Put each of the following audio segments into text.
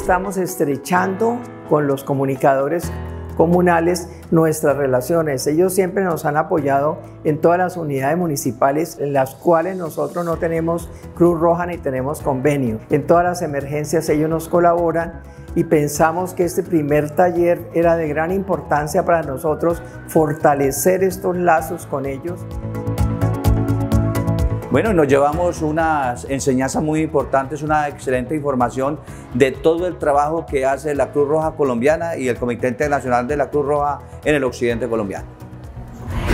estamos estrechando con los comunicadores comunales nuestras relaciones. Ellos siempre nos han apoyado en todas las unidades municipales en las cuales nosotros no tenemos Cruz Roja ni tenemos convenio. En todas las emergencias ellos nos colaboran y pensamos que este primer taller era de gran importancia para nosotros fortalecer estos lazos con ellos. Bueno, nos llevamos unas enseñanzas muy importantes, una excelente información de todo el trabajo que hace la Cruz Roja Colombiana y el Comité Internacional de la Cruz Roja en el occidente colombiano.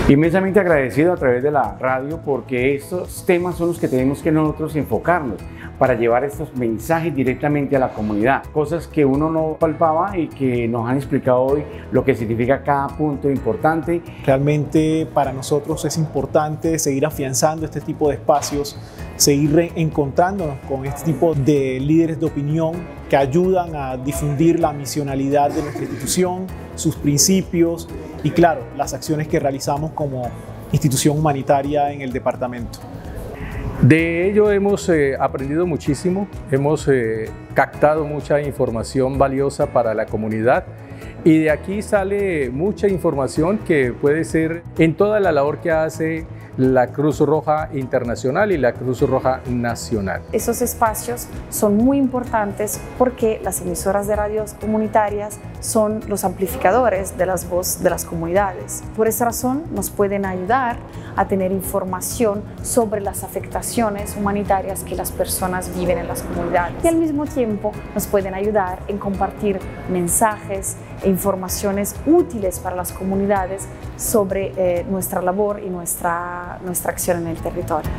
Inmensamente agradecido a través de la radio porque estos temas son los que tenemos que nosotros enfocarnos para llevar estos mensajes directamente a la comunidad. Cosas que uno no palpaba y que nos han explicado hoy lo que significa cada punto importante. Realmente para nosotros es importante seguir afianzando este tipo de espacios, seguir encontrándonos con este tipo de líderes de opinión que ayudan a difundir la misionalidad de nuestra institución, sus principios y claro, las acciones que realizamos como institución humanitaria en el departamento. De ello hemos eh, aprendido muchísimo, hemos eh, captado mucha información valiosa para la comunidad y de aquí sale mucha información que puede ser en toda la labor que hace la Cruz Roja Internacional y la Cruz Roja Nacional. Esos espacios son muy importantes porque las emisoras de radios comunitarias son los amplificadores de las voces de las comunidades. Por esa razón nos pueden ayudar a tener información sobre las afectaciones humanitarias que las personas viven en las comunidades y al mismo tiempo nos pueden ayudar en compartir mensajes informaciones útiles para las comunidades sobre eh, nuestra labor y nuestra nuestra acción en el territorio.